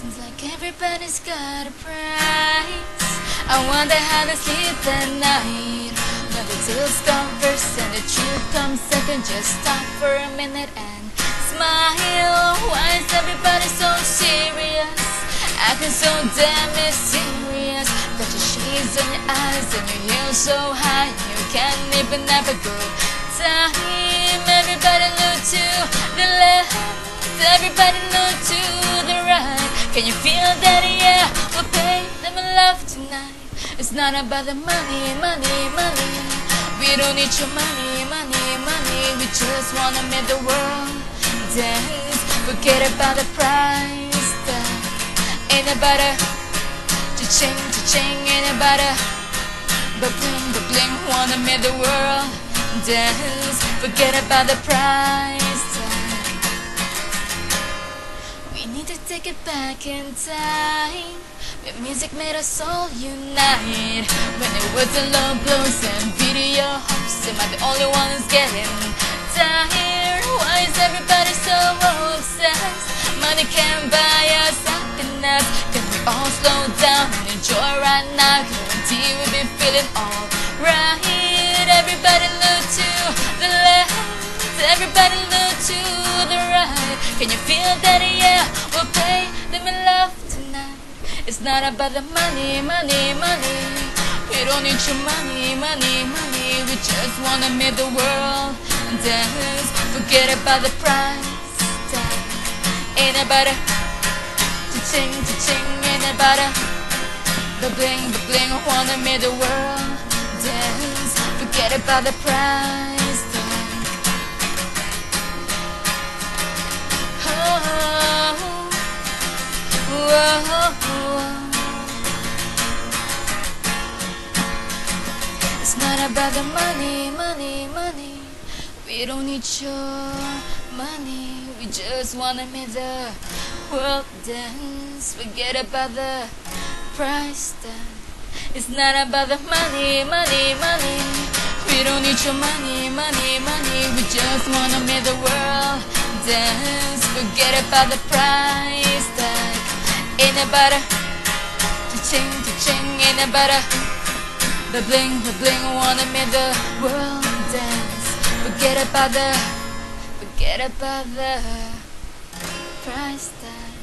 everybody's got a price. I wonder how they sleep at night. When the tales come first and the truth comes second, just stop for a minute and smile. Why is everybody so serious? Acting so damn mysterious. Got your shades on your eyes and your heels so high, you can't even a good time. Everybody look to the left, everybody look to. Can you feel that? Yeah, we'll pay them a love tonight. It's not about the money, money, money. We don't need your money, money, money. We just wanna make the world dance. Forget about the price tag. Ain't about a cha-ching, cha-ching. Ain't about a ba-bling, ba-bling. Wanna make the world dance. Forget about the price need to take it back in time. When music made us all unite. When it was the low blows and video hops, am I the only one who's getting tired? Why is everybody so obsessed? Money can't buy us happiness. Can we all slow down and enjoy right now? Guarantee we'll be feeling alright. Can you feel that? Yeah, we'll pay them in love tonight. It's not about the money, money, money. We don't need your money, money, money. We just wanna make the world dance. Forget about the price tag. Ain't about a cha-ching, cha-ching. Ain't about a ba-bling, ba-bling. Wanna make the world dance. Forget about the price the money, money, money. We don't need your money. We just wanna make the world dance. Forget about the price tag. It's not about the money, money, money. We don't need your money, money, money. We just wanna make the world dance. Forget about the price tag. Ain't about a cha-ching, cha-ching. Ain't about a the bling, the bling. Wanna make the world dance. Forget about the, forget about the price tag.